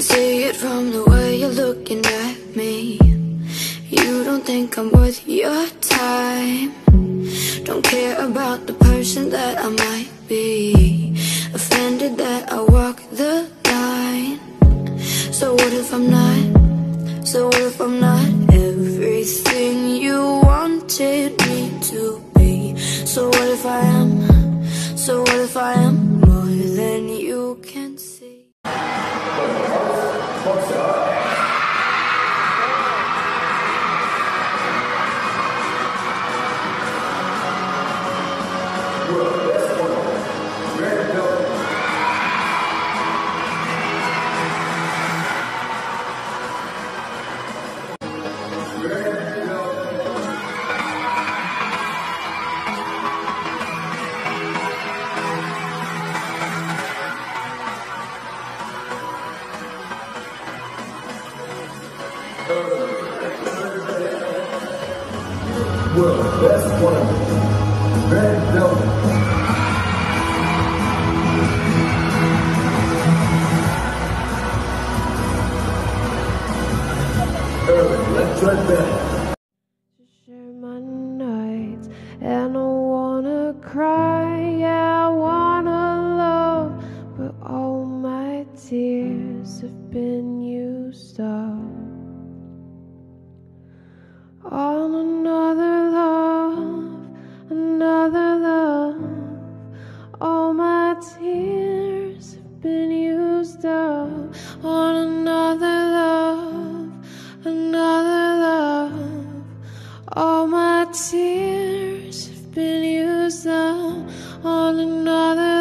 from the way you're looking at me You don't think I'm worth your time Don't care about the person that I might be Offended that I walk the line So what if I'm not? So what if I'm not everything you wanted me to be? So what if I am? So what if I am more than you can World Best One. Red Velvet. Band. share my nights and I wanna cry, yeah, I wanna love, but all my tears have been used up All my tears have been used up on another.